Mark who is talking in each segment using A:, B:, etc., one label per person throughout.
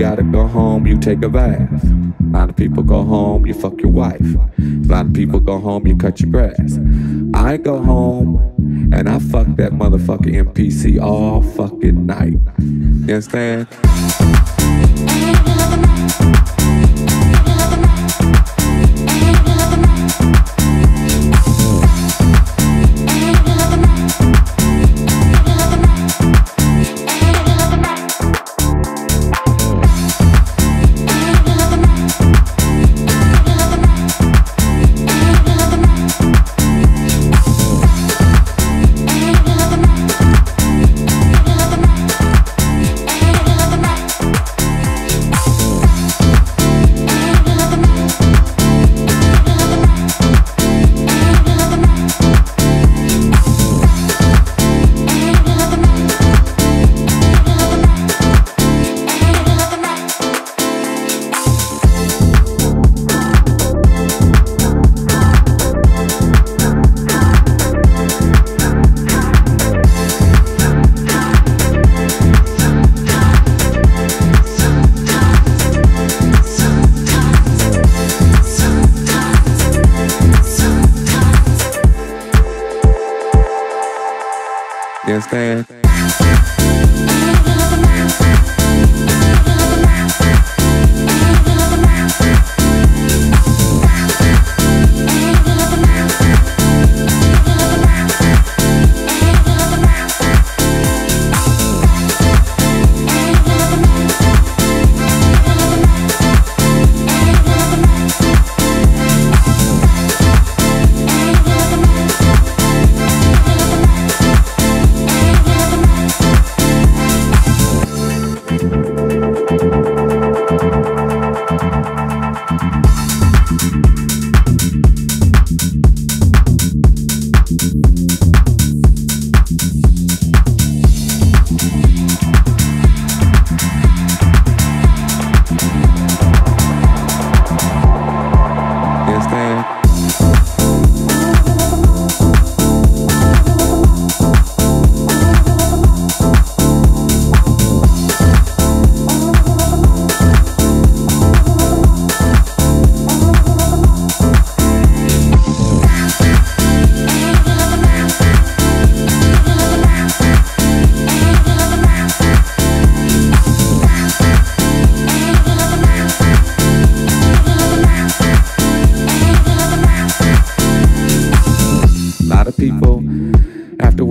A: you take a bath. A lot of people go home, you fuck your wife. A lot of people go home, you cut your grass. I go home and I fuck that motherfucking MPC all fucking night. You understand? You understand?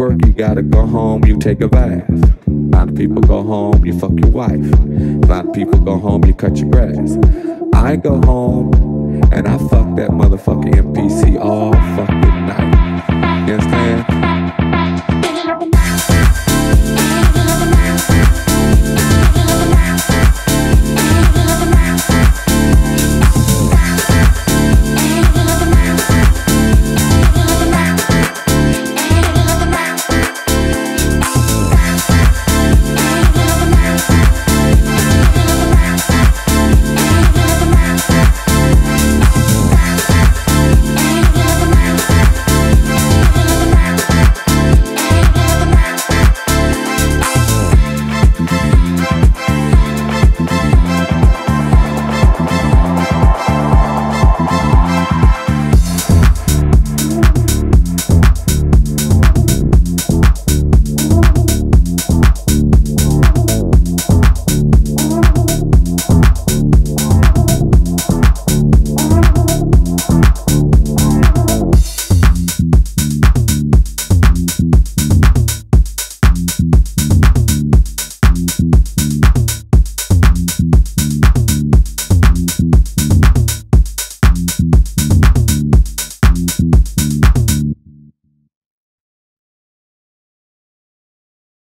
A: Work, you gotta go home, you take a bath. A lot of people go home, you fuck your wife. A lot of people go home, you cut your grass. I go home and I fuck that motherfucking MPC all